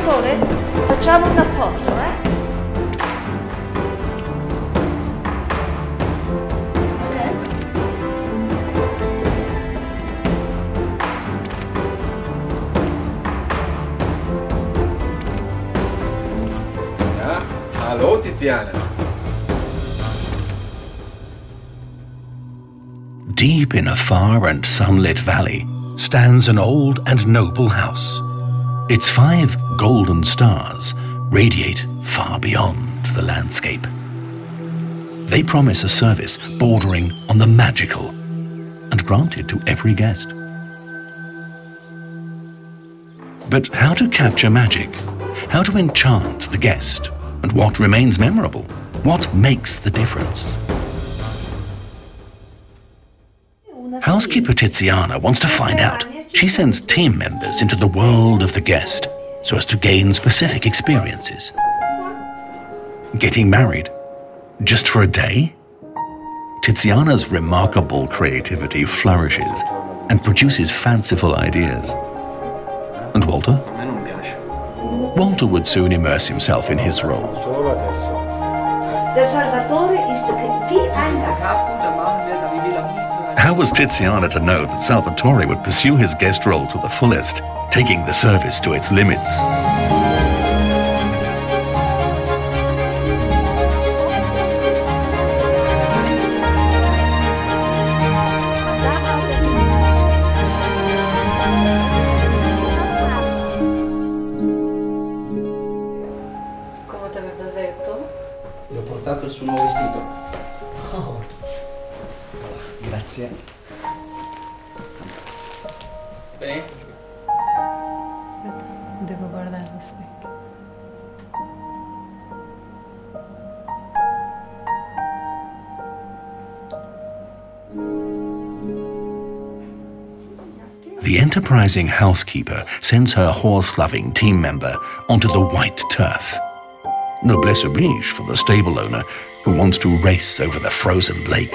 Salvatore, facciamo una foto, eh? Ja, hallo Tiziana. Deep in a far and sunlit valley stands an old and noble house. Its five golden stars radiate far beyond the landscape. They promise a service bordering on the magical and granted to every guest. But how to capture magic? How to enchant the guest? And what remains memorable? What makes the difference? Housekeeper Tiziana wants to find out. She sends team members into the world of the guest so as to gain specific experiences. Getting married? Just for a day? Tiziana's remarkable creativity flourishes and produces fanciful ideas. And Walter? Walter would soon immerse himself in his role. Der Salvatore ist wie ein How was Tiziana to know that Salvatore would pursue his guest role to the fullest, taking the service to its limits? Bene? Aspetta, devo guardare allo specchio. The enterprising housekeeper sends her horse loving team member onto the white turf. Noblesse oblige for the stable owner who wants to race over the frozen lake.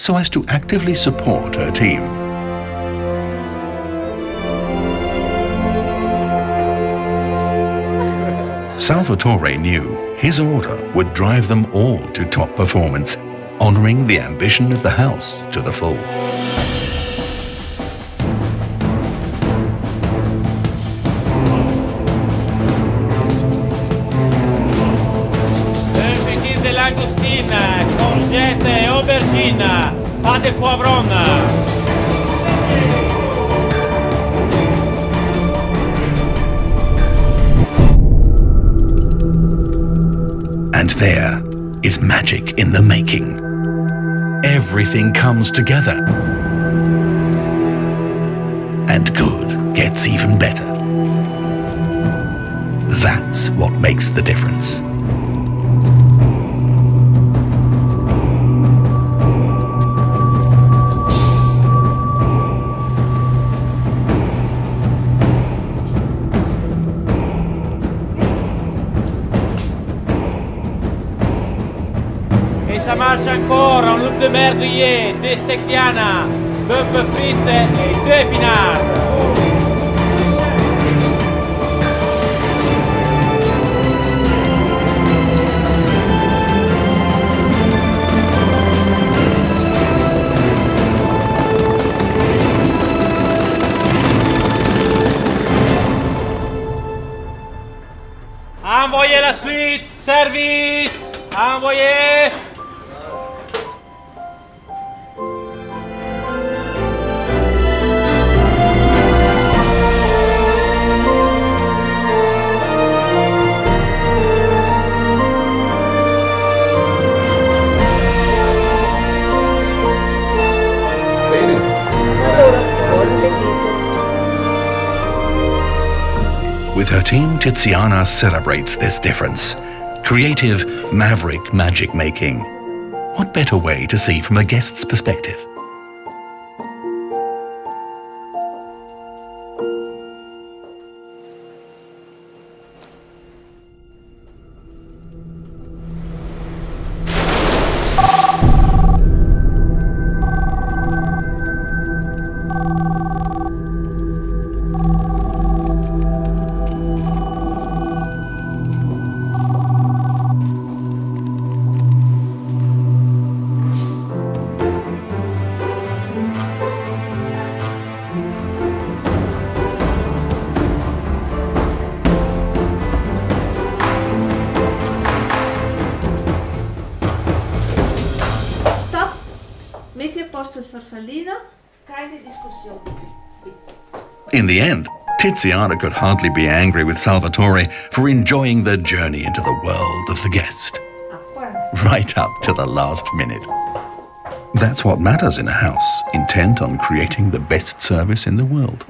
so as to actively support her team. Salvatore knew his order would drive them all to top performance, honoring the ambition of the house to the full. And there is magic in the making. Everything comes together. And good gets even better. That's what makes the difference. sa marcia ancora, un loop de merda, yeah, de stecchiana, bump fritte e tepina. Envoyez la suite, service Envoyez Team Tiziana celebrates this difference. Creative, maverick magic making. What better way to see from a guest's perspective? In the end, Tiziana could hardly be angry with Salvatore for enjoying the journey into the world of the guest. Right up to the last minute. That's what matters in a house intent on creating the best service in the world.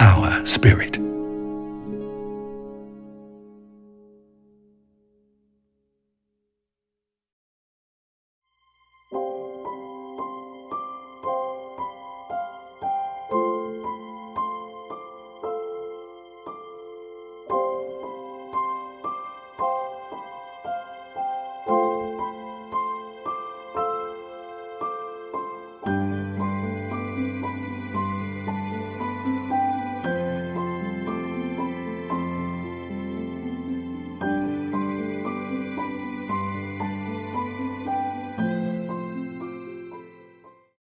our spirit.